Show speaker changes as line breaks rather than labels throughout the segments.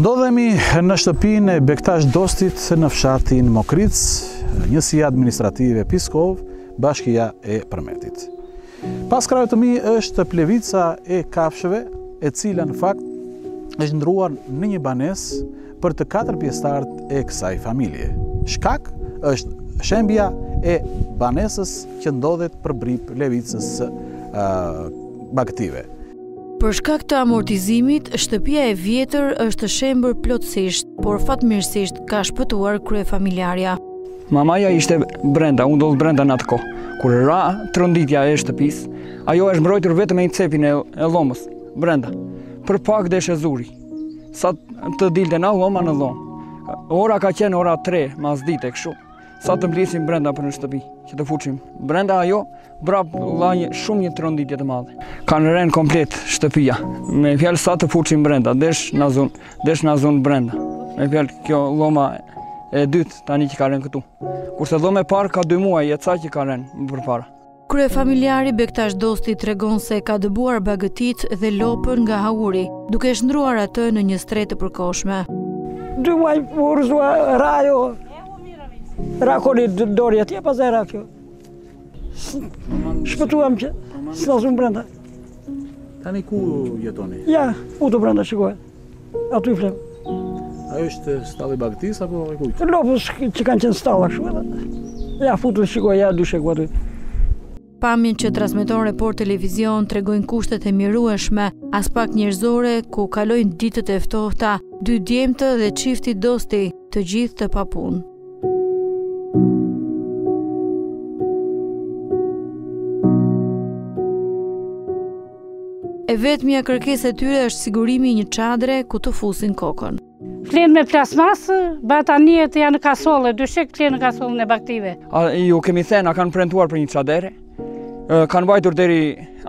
Ndodhemi në shtëpinë e Bektash Dostit në fshatin Mokricë, njësia administrative Piskovë, bashkia e Përmetit. Pas krahut tim është plevica e kafshëve, e cila në fakt është shndërruar në një banesë për të katër pjesëtarët e kësaj familje. Shkak është shembja e banesës që ndodhet përbri plevicës së bagëtive.
Për shkak të amortizimit, shtëpia e vjetër është shembur plotësisht, por fatmirësisht ka shpëtuar kryefamiljarja.
Mamaja ishte brenda, u ndodh brenda në atë kohë. Kur ra tronditja e shtëpisë, ajo është mbrojtur vetëm me një cepin e llomës, brenda. Për pak desh e zuri, sa të dilte nga lloma në llomë. Ora ka qenë ora 3, masdite kështu, sa të mblidhshim brenda për në shtëpi, që të futshim. Brenda ajo, Prapë lëshon një, shumë, një tronditje të madhe. Ka rënë komplet shtëpia. Me fjalë sa të futshim brenda, desh na zunë, desh na zunë brenda. Me fjalë kjo lloma e dytë tani që ka rënë këtu. Kurse lloma e parë ka 2 muaj e ca që ka rënë më
përpara. Kryefamiljari Bektash Dosti tregon se ka dëbuar bagëtitë dhe lopën nga hauri, duke e shndërruar atë në një strehë të përkohshme.
Dy muaj u rrëzua ajo. Ra korridori atje, pasi ra kjo. Shpëtuam që s'na zu brenda.
Tani ku jetoni?
Ja, futu brenda shikoj. Aty flemë.
Ajo është stallë e bagëtisë apo e kujtë?
Të lopës që kanë qenë stalla shumë edhe. Ja, futu të shikoj, ja, dhe shikoj aty.
Pamjet që transmeton Report Televizion tregojnë kushtet e mjerueshme, aspak njerëzore ku kalojnë ditët e ftohta, dy djemtë dhe çifti Dosti të gjithë të papunë. E vetmja kërkesë e tyre është sigurimi i një çadre ku të futin kokën.
Flenë me plasmasë, batanijet janë në kasolle, dyshek flenë në kasollen e bagëtive.
A, u kemi thënë, kanë premtuar për një çadër, kanë vajtur deri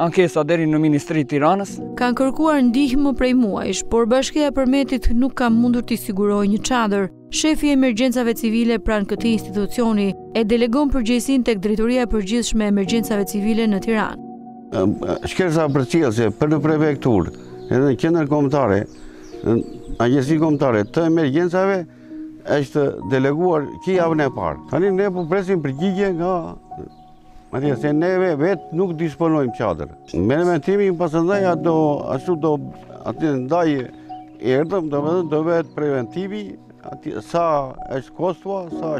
ankesa deri në Ministri të Tiranës.
Kanë kërkuar ndihmë prej muajsh, por bashkia e Përmetit nuk ka mundur t'i sigurojë një çadër. Shefi i Emergjencave Civile pranë këtij institucioni e delegon përgjegjësinë tek Drejtoria e Përgjithshme e Emergjencave Civile në Tiranë.
Shkresa përcjellëse për në prefekturë edhe në qendrën kombëtare, Agjencinë Kombëtare të Emergjencave është deleguar që javën e parë. Tani ne po presim përgjigje nga Madje se ne vetë nuk disponojmë çadër. Me preventivi pasandaj ato ashtu do atëndaj erdhëm, do vetë do vetë preventivi aty sa është kostoja, sa